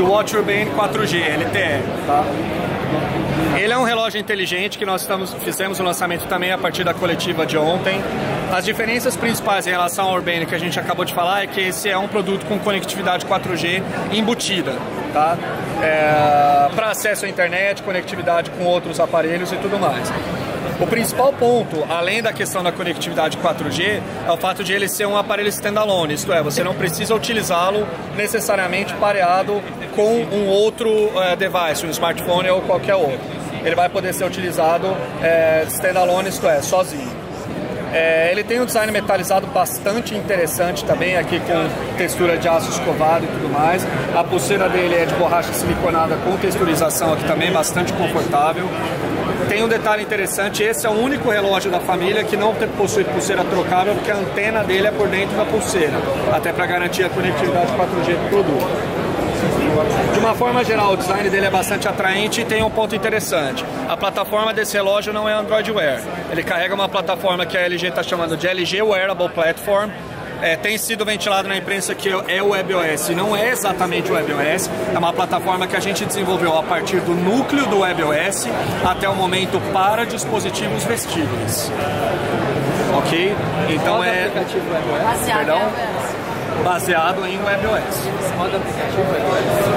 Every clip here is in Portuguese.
do Watch Urbane 4G LTE, tá? Ele é um relógio inteligente que nós estamos, fizemos o lançamento também a partir da coletiva de ontem. As diferenças principais em relação ao Urbane que a gente acabou de falar é que esse é um produto com conectividade 4G embutida, tá? É, Para acesso à internet, conectividade com outros aparelhos e tudo mais. O principal ponto, além da questão da conectividade 4G, é o fato de ele ser um aparelho standalone, isto é, você não precisa utilizá-lo necessariamente pareado com um outro é, device, um smartphone ou qualquer outro. Ele vai poder ser utilizado é, standalone, isto é, sozinho. É, ele tem um design metalizado bastante interessante também, aqui com textura de aço escovado e tudo mais. A pulseira dele é de borracha siliconada com texturização aqui também, bastante confortável. Tem um detalhe interessante, esse é o único relógio da família que não possui pulseira trocável, porque a antena dele é por dentro da pulseira, até para garantir a conectividade 4G do produto. De uma forma geral, o design dele é bastante atraente e tem um ponto interessante. A plataforma desse relógio não é Android Wear. Ele carrega uma plataforma que a LG está chamando de LG Wearable Platform, é, tem sido ventilado na imprensa que é o WebOS. Não é exatamente o WebOS, é uma plataforma que a gente desenvolveu a partir do núcleo do WebOS até o momento para dispositivos vestíveis. Ok? Então Qual é. aplicativo WebOS? Perdão? Baseado em WebOS.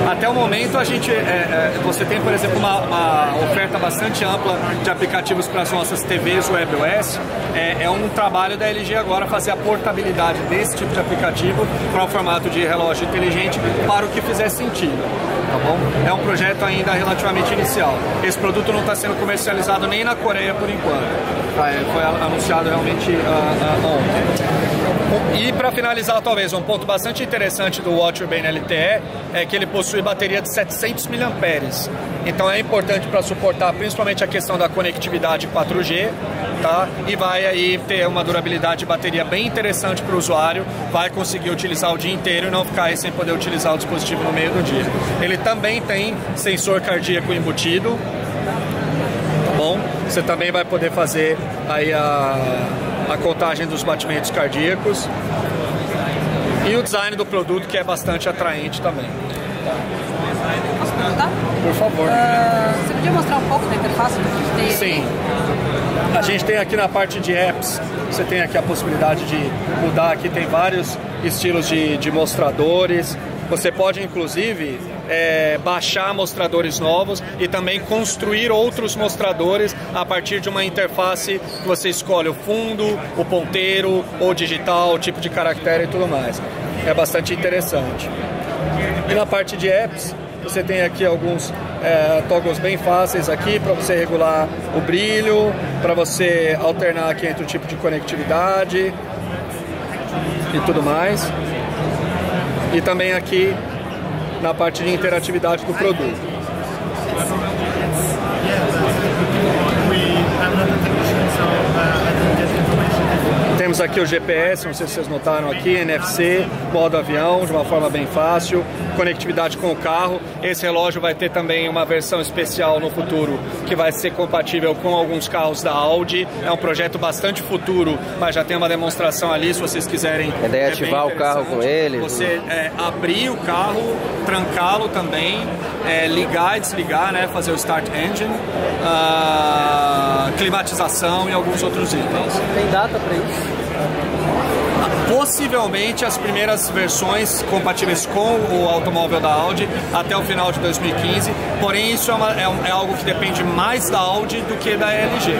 Até o momento a gente, é, é, você tem por exemplo uma, uma, oferta bastante ampla de aplicativos para as nossas TVs WebOS. É, é um trabalho da LG agora fazer a portabilidade desse tipo de aplicativo para o formato de relógio inteligente para o que fizer sentido. Tá bom? É um projeto ainda relativamente inicial. Esse produto não está sendo comercializado nem na Coreia por enquanto. Tá, é, foi anunciado realmente uh, uh. E para finalizar, talvez um ponto bastante interessante do Watch Urbane LTE é que ele possui bateria de 700 mAh. Então é importante para suportar principalmente a questão da conectividade 4G, tá? E vai aí ter uma durabilidade de bateria bem interessante para o usuário, vai conseguir utilizar o dia inteiro e não ficar aí sem poder utilizar o dispositivo no meio do dia. Ele também tem sensor cardíaco embutido, bom. Você também vai poder fazer aí a, a contagem dos batimentos cardíacos. E o design do produto que é bastante atraente também. Posso perguntar? Por favor. Uh, você podia mostrar um pouco da interface do que tem? Sim. A gente tem aqui na parte de apps, você tem aqui a possibilidade de mudar, aqui tem vários estilos de, de mostradores. Você pode inclusive é, baixar mostradores novos e também construir outros mostradores a partir de uma interface que você escolhe o fundo, o ponteiro, ou digital, o tipo de caractere e tudo mais. É bastante interessante. E na parte de apps, você tem aqui alguns é, toggles bem fáceis aqui para você regular o brilho, para você alternar aqui entre o tipo de conectividade e tudo mais. E também aqui na parte de interatividade do produto. Temos aqui o GPS, não sei se vocês notaram aqui, NFC, modo avião, de uma forma bem fácil, conectividade com o carro. Esse relógio vai ter também uma versão especial no futuro que vai ser compatível com alguns carros da Audi. É um projeto bastante futuro, mas já tem uma demonstração ali, se vocês quiserem. A ideia é ativar o carro com ele. Você é, abrir o carro, trancá-lo também, é, ligar e desligar, né, fazer o start engine, uh, climatização e alguns outros itens. Tem data para isso? Possivelmente as primeiras versões compatíveis com o automóvel da Audi até o final de 2015, porém isso é, uma, é, é algo que depende mais da Audi do que da LG.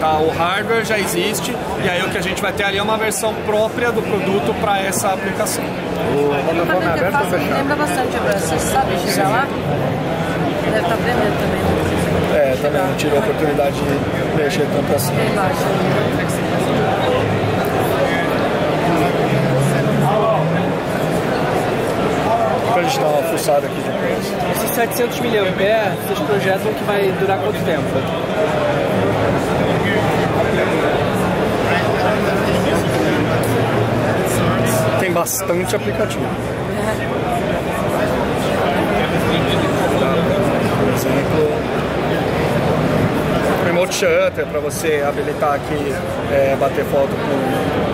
Tá, o hardware já existe e aí o que a gente vai ter ali é uma versão própria do produto para essa aplicação. O plataforma é aberta ou fechada? Lembra bastante a Você sabe chegar lá? Deve estar tremendo também. Né? É, também não tive a oportunidade de mexer tanto assim. Bem dar uma fuçada aqui depois. Esses 700 mAh, vocês projetam que vai durar quanto tempo? Tem bastante aplicativo. Por exemplo, remote shutter para você habilitar aqui, é, bater foto com